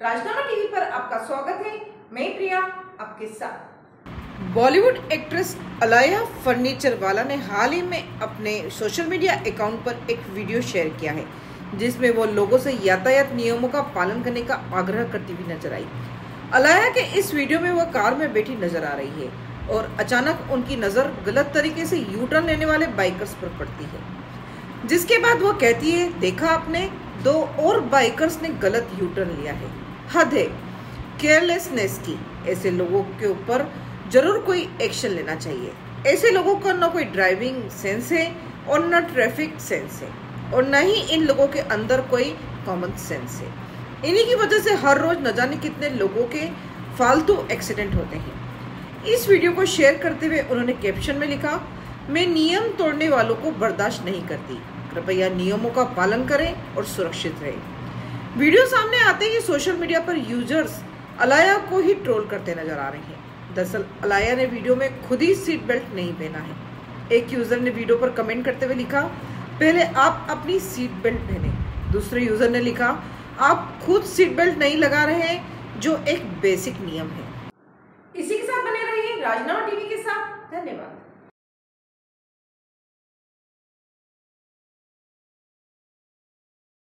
राजनामा TV पर आपका स्वागत है। मैं प्रिया, आपके साथ। बॉलीवुड एक्ट्रेस अलाया फर्नीचर वाला ने हाल ही में अपने सोशल मीडिया अकाउंट पर एक वीडियो शेयर किया है, जिसमें वो लोगों से यातायात नियमों का पालन करने का आग्रह करती हुई नज़र आई। अलाया के इस वीडियो में वह कार में बैठी नज़र आ रही है और अचानक उनकी नज़र गलत तरीके से यू टर्न लेने वाले बाइकर्स पर पड़ती है। जिसके बाद वो कहती है, देखा आपने, दो और बाइकर्स ने गलत यू टर्न लिया है। हद है। केयरलेसनेस की, ऐसे लोगों के ऊपर ज़रूर कोई एक्शन लेना चाहिए। ऐसे लोगों का ना कोई ड्राइविंग सेंस है और न ट्रैफ़िक सेंस है और न ही इन लोगों के अंदर कोई कॉमन सेंस है। इन्हीं की वजह से हर रोज न जाने कितने लोगों के फालतू एक्सीडेंट होते हैं। इस वीडियो को शेयर करते हुए उन्होंने कैप्शन में लिखा, मैं नियम तोड़ने वालों को बर्दाश्त नहीं करती। कृपया नियमों का पालन करें और सुरक्षित रहें। वीडियो सामने आते ही सोशल मीडिया पर यूज़र्स अलाया को ही ट्रोल करते नज़र आ रहे हैं। दरअसल, अलाया ने वीडियो में खुद ही सीट बेल्ट नहीं पहना है। एक यूज़र ने वीडियो पर कमेंट करते हुए लिखा, पहले आप अपनी सीट बेल्ट पहने। दूसरे यूज़र ने लिखा, आप खुद सीट बेल्ट नहीं लगा रहे हैं, जो एक बेसिक नियम है। इसी के साथ बने रहिए राजनामा टीवी के